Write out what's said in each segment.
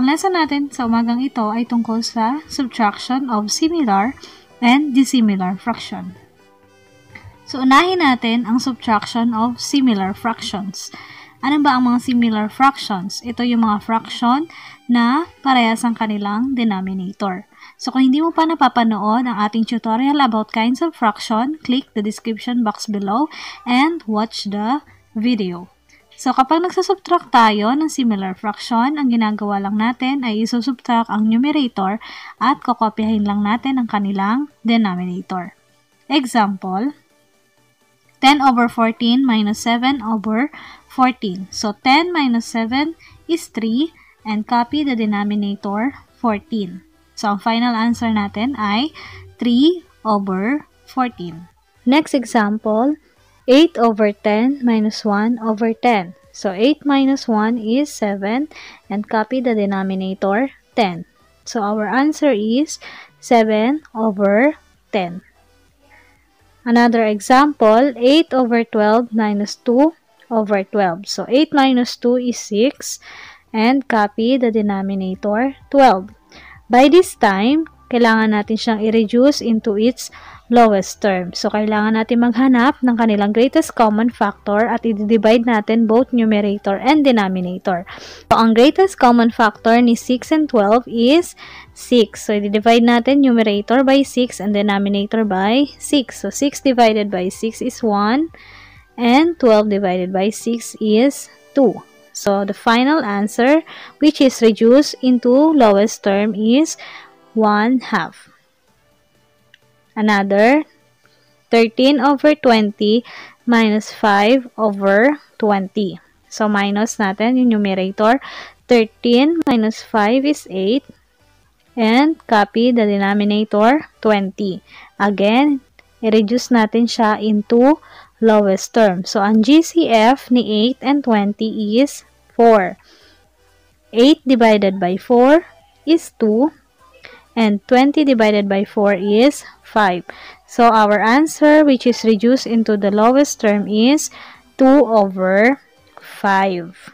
ang lesson natin sa umagang ito ay tungkol sa subtraction of similar and dissimilar fraction. So, unahin natin ang subtraction of similar fractions. Ano ba ang mga similar fractions? Ito yung mga fraction na parehas ang kanilang denominator. So, kung hindi mo pa napapanood ang ating tutorial about kinds of fraction, click the description box below and watch the video. So, kapag nagsasubtract tayo ng similar fraction, ang ginagawa lang natin ay isusubtract ang numerator at kokopyahin lang natin ang kanilang denominator. Example, 10 over 14 minus 7 over 14. So, 10 minus 7 is 3 and copy the denominator 14. So, ang final answer natin ay 3 over 14. Next example, 8 over 10 minus 1 over 10. So, 8 minus 1 is 7 and copy the denominator 10. So, our answer is 7 over 10. Another example, 8 over 12 minus 2 over 12. So, 8 minus 2 is 6 and copy the denominator 12. By this time, kailangan natin siyang i-reduce into its lowest term. So, kailangan natin maghanap ng kanilang greatest common factor at i-divide natin both numerator and denominator. So, ang greatest common factor ni 6 and 12 is 6. So, i-divide natin numerator by 6 and denominator by 6. So, 6 divided by 6 is 1 and 12 divided by 6 is 2. So, the final answer, which is reduced into lowest term is 1 half. Another, 13 over 20 minus 5 over 20. So, minus natin yung numerator. 13 minus 5 is 8. And copy the denominator, 20. Again, i-reduce natin siya into lowest term. So, ang GCF ni 8 and 20 is 4. 8 divided by 4 is 2. And 20 divided by 4 is 5. So, our answer, which is reduced into the lowest term is 2 over 5.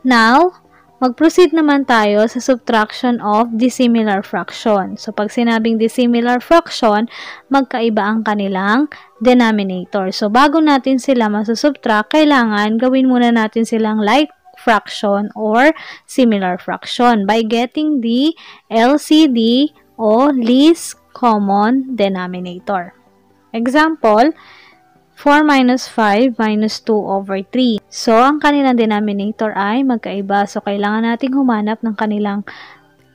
Now, mag-proceed naman tayo sa subtraction of dissimilar fraction. So, pag sinabing dissimilar fraction, magkaiba ang kanilang denominator. So, bago natin sila masusubtract, kailangan gawin muna natin silang like fraction or similar fraction by getting the LCD o least common denominator. Example, 4 minus 5 minus 2 over 3. So, ang kanilang denominator ay magkaiba. So, kailangan nating humanap ng kanilang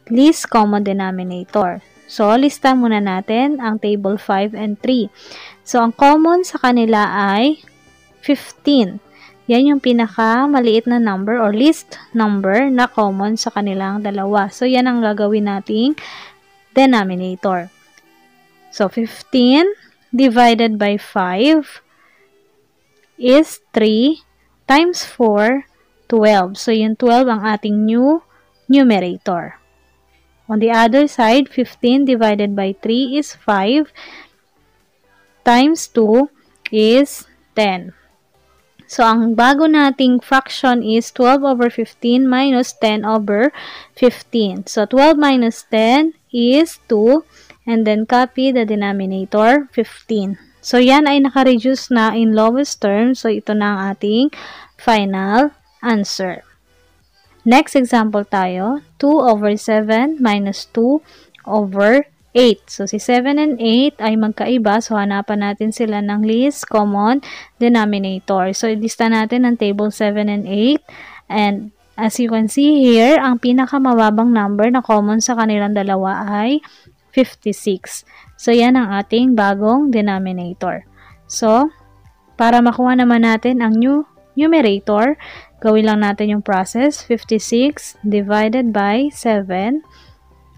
least common denominator. So, lista muna natin ang table 5 and 3. So, ang common sa kanila ay 15. Yan yung pinaka maliit na number or least number na common sa kanilang dalawa. So, yan ang gagawin nating denominator. So, 15 divided by 5 is 3 times 4, 12. So, yung 12 ang ating new numerator. On the other side, 15 divided by 3 is 5 times 2 is 10. So, ang bago nating fraction is 12 over 15 minus 10 over 15. So, 12 minus 10 is 2 and then copy the denominator 15. So, yan ay naka-reduce na in lowest term. So, ito na ang ating final answer. Next example tayo, 2 over 7 minus 2 over 8. So, si 7 and 8 ay magkaiba. So, hanapan natin sila ng least common denominator. So, ilista natin ang table 7 and 8. And, as you can see here, ang pinakamababang number na common sa kanilang dalawa ay 56. So, yan ang ating bagong denominator. So, para makuha naman natin ang new numerator, gawin lang natin yung process. 56 divided by 7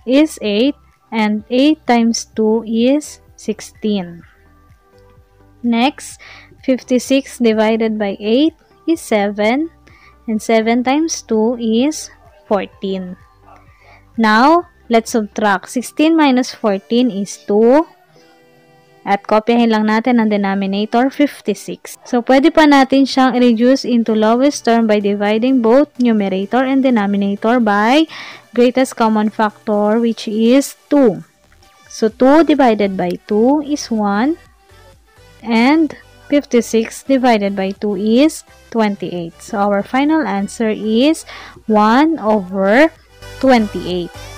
is 8 and 8 times 2 is 16. Next, 56 divided by 8 is 7 and 7 times 2 is 14. Now, Let's subtract. 16 minus 14 is 2. At kopyahin lang natin ang denominator 56. So, pwede pa natin siyang reduce into lowest term by dividing both numerator and denominator by greatest common factor which is 2. So, 2 divided by 2 is 1 and 56 divided by 2 is 28. So, our final answer is 1 over 28.